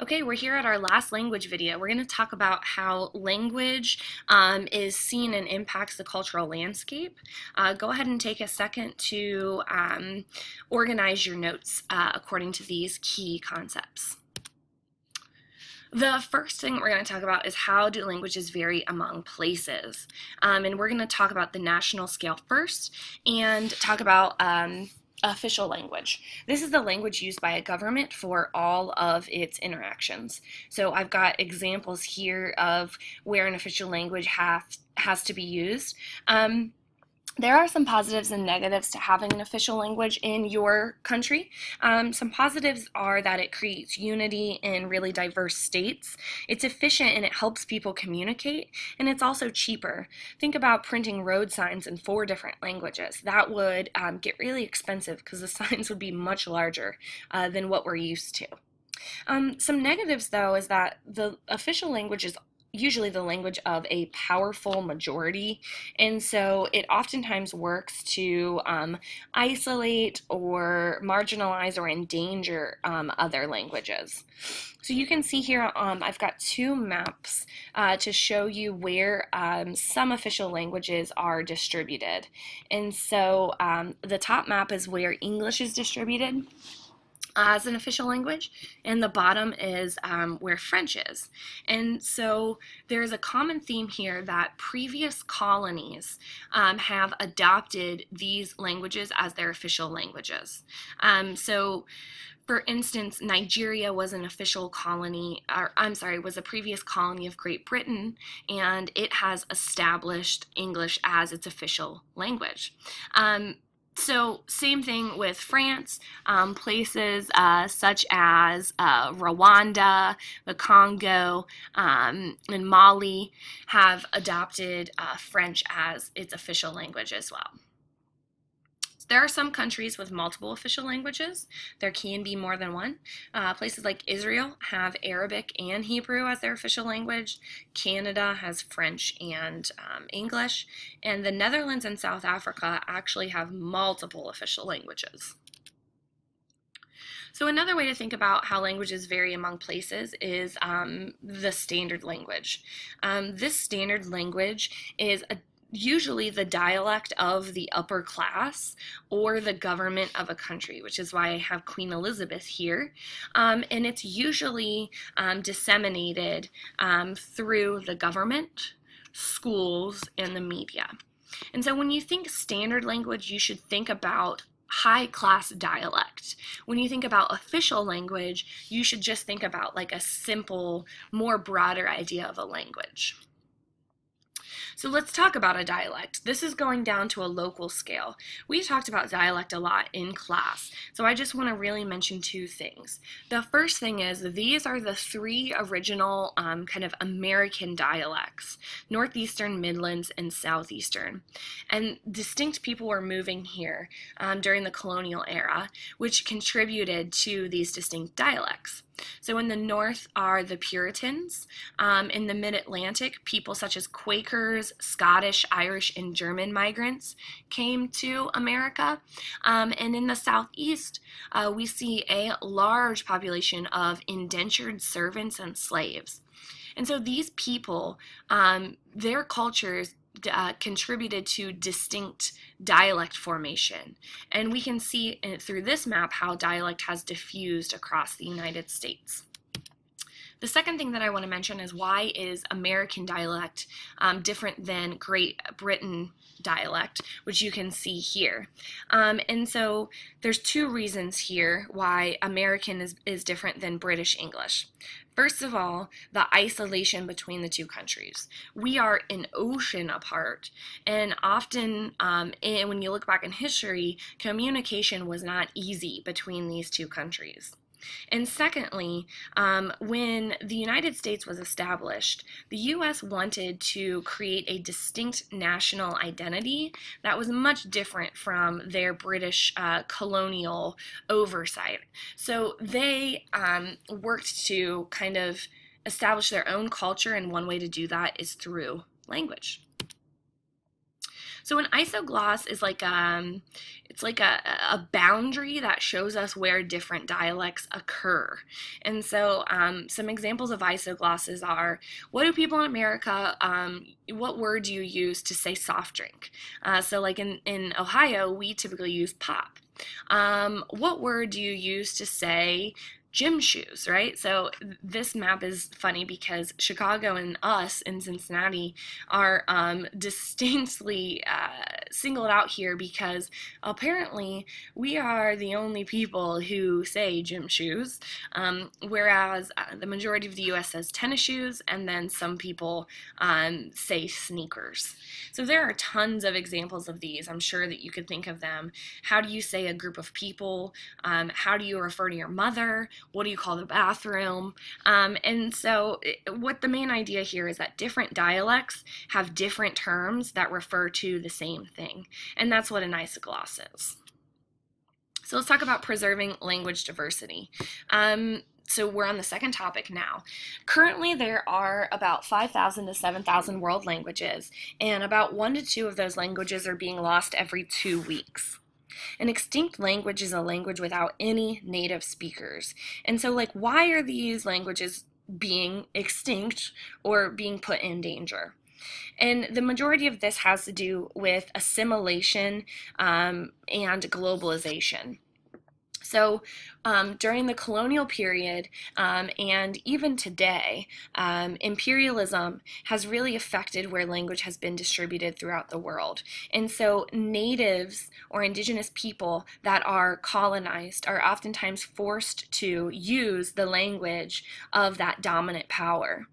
Okay, we're here at our last language video. We're going to talk about how language um, is seen and impacts the cultural landscape. Uh, go ahead and take a second to um, organize your notes uh, according to these key concepts. The first thing we're going to talk about is how do languages vary among places. Um, and we're going to talk about the national scale first and talk about um, official language. This is the language used by a government for all of its interactions. So I've got examples here of where an official language have, has to be used. Um, there are some positives and negatives to having an official language in your country. Um, some positives are that it creates unity in really diverse states. It's efficient and it helps people communicate, and it's also cheaper. Think about printing road signs in four different languages. That would um, get really expensive because the signs would be much larger uh, than what we're used to. Um, some negatives, though, is that the official language is usually the language of a powerful majority. And so it oftentimes works to um, isolate or marginalize or endanger um, other languages. So you can see here, um, I've got two maps uh, to show you where um, some official languages are distributed. And so um, the top map is where English is distributed as an official language, and the bottom is um, where French is. And so there's a common theme here that previous colonies um, have adopted these languages as their official languages. Um, so for instance, Nigeria was an official colony, or I'm sorry, was a previous colony of Great Britain, and it has established English as its official language. Um, so same thing with France, um, places uh, such as uh, Rwanda, the Congo, um, and Mali have adopted uh, French as its official language as well. There are some countries with multiple official languages. There can be more than one. Uh, places like Israel have Arabic and Hebrew as their official language. Canada has French and um, English. And the Netherlands and South Africa actually have multiple official languages. So another way to think about how languages vary among places is um, the standard language. Um, this standard language is a usually the dialect of the upper class or the government of a country, which is why I have Queen Elizabeth here. Um, and it's usually um, disseminated um, through the government, schools, and the media. And so when you think standard language, you should think about high class dialect. When you think about official language, you should just think about like a simple, more broader idea of a language. So let's talk about a dialect. This is going down to a local scale. We talked about dialect a lot in class, so I just want to really mention two things. The first thing is these are the three original um, kind of American dialects, Northeastern, Midlands, and Southeastern. And distinct people were moving here um, during the colonial era, which contributed to these distinct dialects. So in the north are the Puritans. Um, in the mid-Atlantic, people such as Quakers, Scottish, Irish, and German migrants came to America. Um, and in the southeast, uh, we see a large population of indentured servants and slaves. And so these people, um, their cultures uh, contributed to distinct dialect formation. And we can see through this map how dialect has diffused across the United States. The second thing that I want to mention is why is American dialect um, different than Great Britain dialect, which you can see here. Um, and so there's two reasons here why American is, is different than British English. First of all, the isolation between the two countries. We are an ocean apart, and often um, and when you look back in history, communication was not easy between these two countries. And secondly, um, when the United States was established, the U.S. wanted to create a distinct national identity that was much different from their British uh, colonial oversight. So they um, worked to kind of establish their own culture, and one way to do that is through language. So an isogloss is like um it's like a, a boundary that shows us where different dialects occur. And so um, some examples of isoglosses are what do people in America, um, what word do you use to say soft drink? Uh, so like in, in Ohio, we typically use pop. Um, what word do you use to say gym shoes, right? So this map is funny because Chicago and us in Cincinnati are um, distinctly uh, singled out here because apparently we are the only people who say gym shoes, um, whereas uh, the majority of the U.S. says tennis shoes, and then some people um, say sneakers. So there are tons of examples of these. I'm sure that you could think of them. How do you say a group of people? Um, how do you refer to your mother? what do you call the bathroom? Um, and so, what the main idea here is that different dialects have different terms that refer to the same thing, and that's what an isogloss is. So, let's talk about preserving language diversity. Um, so we're on the second topic now. Currently, there are about 5,000 to 7,000 world languages, and about one to two of those languages are being lost every two weeks. An extinct language is a language without any native speakers. And so, like, why are these languages being extinct or being put in danger? And the majority of this has to do with assimilation um, and globalization. So um, during the colonial period um, and even today, um, imperialism has really affected where language has been distributed throughout the world. And so natives or indigenous people that are colonized are oftentimes forced to use the language of that dominant power.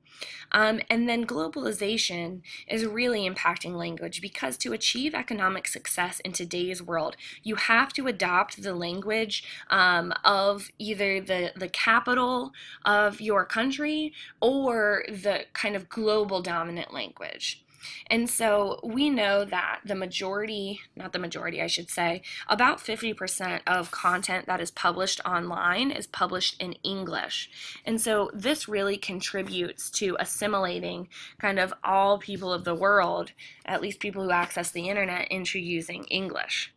Um, and then globalization is really impacting language because to achieve economic success in today's world, you have to adopt the language um, of either the, the capital of your country or the kind of global dominant language. And so we know that the majority, not the majority, I should say, about 50% of content that is published online is published in English. And so this really contributes to assimilating kind of all people of the world, at least people who access the internet, into using English.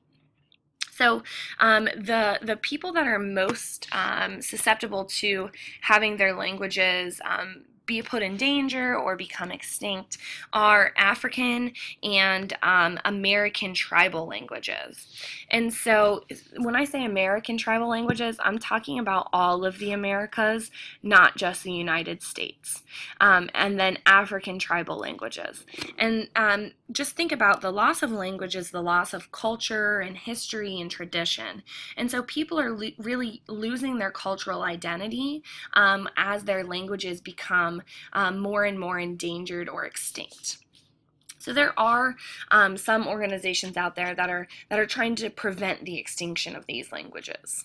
So um, the the people that are most um, susceptible to having their languages um, be put in danger or become extinct are African and um, American tribal languages. And so when I say American tribal languages, I'm talking about all of the Americas, not just the United States. Um, and then African tribal languages. And um, just think about the loss of language is the loss of culture and history and tradition. And so people are lo really losing their cultural identity um, as their languages become um, more and more endangered or extinct. So there are um, some organizations out there that are that are trying to prevent the extinction of these languages.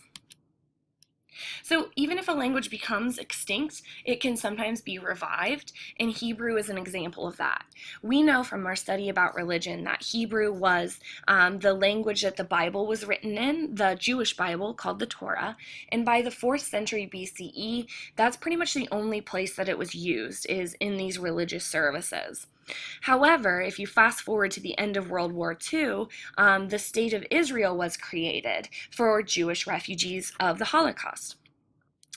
So even if a language becomes extinct, it can sometimes be revived, and Hebrew is an example of that. We know from our study about religion that Hebrew was um, the language that the Bible was written in, the Jewish Bible called the Torah, and by the 4th century BCE, that's pretty much the only place that it was used, is in these religious services. However, if you fast forward to the end of World War II, um, the State of Israel was created for Jewish refugees of the Holocaust.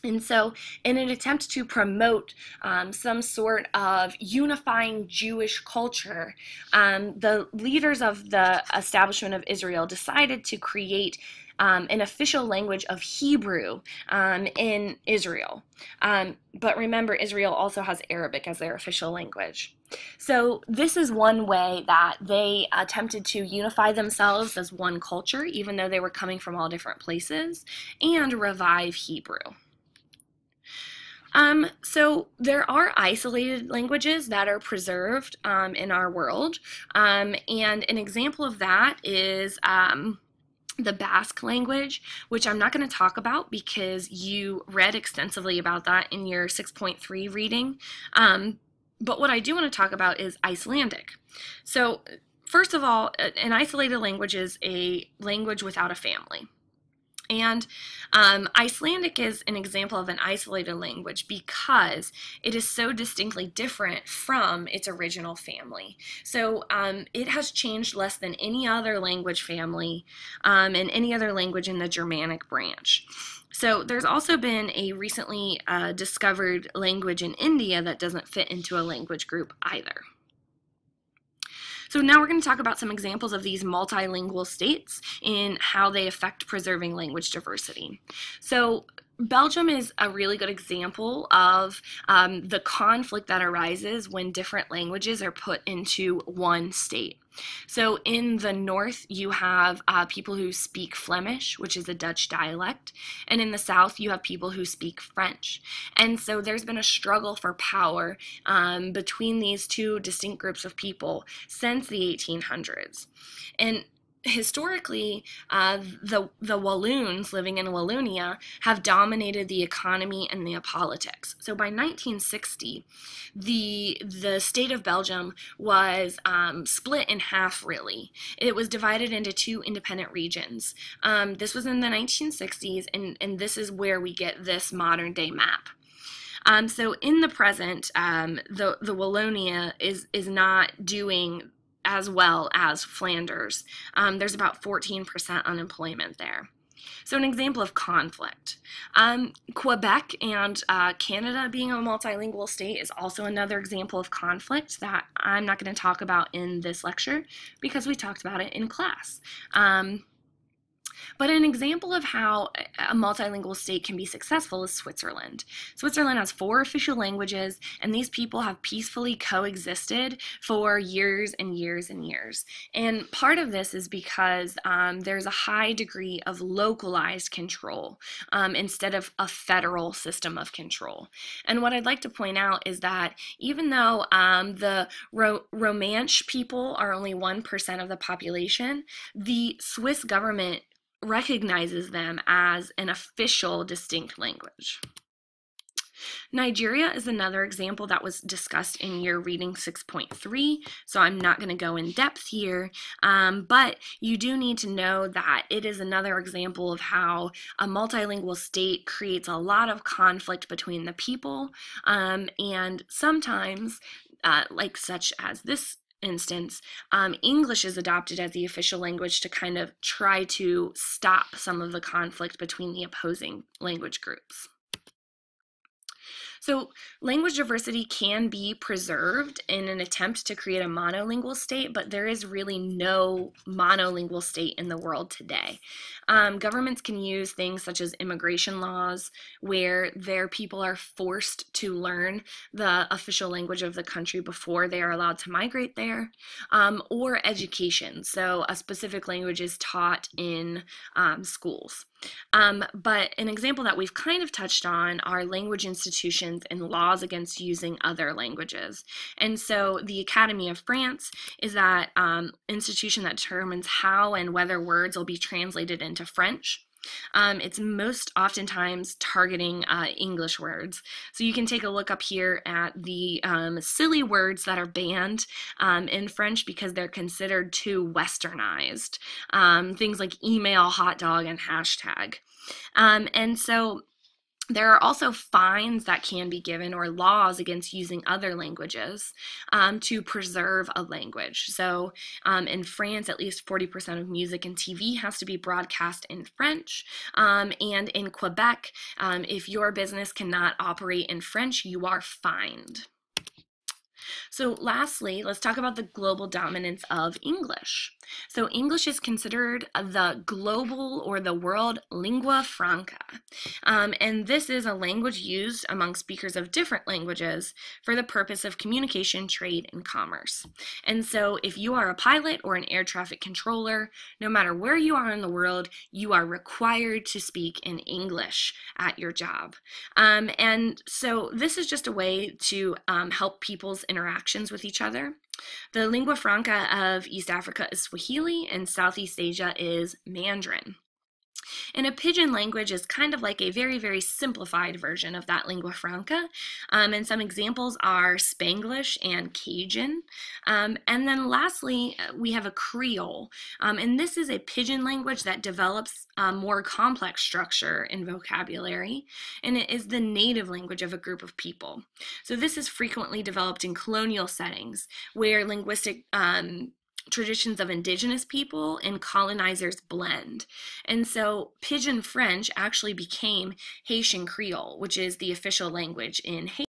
And so, in an attempt to promote um, some sort of unifying Jewish culture, um, the leaders of the establishment of Israel decided to create um, an official language of Hebrew um, in Israel. Um, but remember, Israel also has Arabic as their official language. So, this is one way that they attempted to unify themselves as one culture, even though they were coming from all different places, and revive Hebrew. Um, so there are isolated languages that are preserved um, in our world, um, and an example of that is um, the Basque language, which I'm not going to talk about because you read extensively about that in your 6.3 reading. Um, but what I do want to talk about is Icelandic. So, first of all, an isolated language is a language without a family. And um, Icelandic is an example of an isolated language because it is so distinctly different from its original family. So um, it has changed less than any other language family um, and any other language in the Germanic branch. So there's also been a recently uh, discovered language in India that doesn't fit into a language group either. So now we're going to talk about some examples of these multilingual states in how they affect preserving language diversity. So Belgium is a really good example of um, the conflict that arises when different languages are put into one state. So in the north, you have uh, people who speak Flemish, which is a Dutch dialect, and in the south, you have people who speak French. And so there's been a struggle for power um, between these two distinct groups of people since the 1800s. And historically, uh, the the Walloons living in Wallonia have dominated the economy and the politics. So by 1960, the the state of Belgium was um, split in half. Really, it was divided into two independent regions. Um, this was in the 1960s, and and this is where we get this modern day map. Um, so in the present, um, the the Wallonia is is not doing as well as Flanders. Um, there's about 14% unemployment there. So, an example of conflict. Um, Quebec and uh, Canada being a multilingual state is also another example of conflict that I'm not going to talk about in this lecture because we talked about it in class. Um, but an example of how a multilingual state can be successful is Switzerland. Switzerland has four official languages, and these people have peacefully coexisted for years and years and years. And part of this is because um, there's a high degree of localized control um, instead of a federal system of control. And what I'd like to point out is that even though um, the Ro- people are only 1% of the population, the Swiss government recognizes them as an official distinct language. Nigeria is another example that was discussed in your reading 6.3, so I'm not going to go in depth here, um, but you do need to know that it is another example of how a multilingual state creates a lot of conflict between the people, um, and sometimes, uh, like such as this instance, um, English is adopted as the official language to kind of try to stop some of the conflict between the opposing language groups. So, language diversity can be preserved in an attempt to create a monolingual state, but there is really no monolingual state in the world today. Um, governments can use things such as immigration laws, where their people are forced to learn the official language of the country before they are allowed to migrate there, um, or education. So, a specific language is taught in um, schools. Um, but an example that we've kind of touched on are language institutions and laws against using other languages. And so the Academy of France is that um, institution that determines how and whether words will be translated into French. Um, it's most oftentimes targeting uh, English words. So you can take a look up here at the um, silly words that are banned um, in French because they're considered too westernized. Um, things like email, hot dog, and hashtag. Um, and so there are also fines that can be given or laws against using other languages um, to preserve a language. So um, in France, at least 40% of music and TV has to be broadcast in French. Um, and in Quebec, um, if your business cannot operate in French, you are fined. So, lastly, let's talk about the global dominance of English. So, English is considered the global or the world lingua franca. Um, and this is a language used among speakers of different languages for the purpose of communication, trade, and commerce. And so, if you are a pilot or an air traffic controller, no matter where you are in the world, you are required to speak in English at your job. Um, and so, this is just a way to um, help people's interactions with each other. The lingua franca of East Africa is Swahili, and Southeast Asia is Mandarin. And a pidgin language is kind of like a very, very simplified version of that lingua franca. Um, and some examples are Spanglish and Cajun. Um, and then lastly, uh, we have a Creole. Um, and this is a pidgin language that develops a more complex structure in vocabulary. And it is the native language of a group of people. So this is frequently developed in colonial settings where linguistic um, traditions of indigenous people and colonizers blend. And so Pidgin French actually became Haitian Creole, which is the official language in Haiti.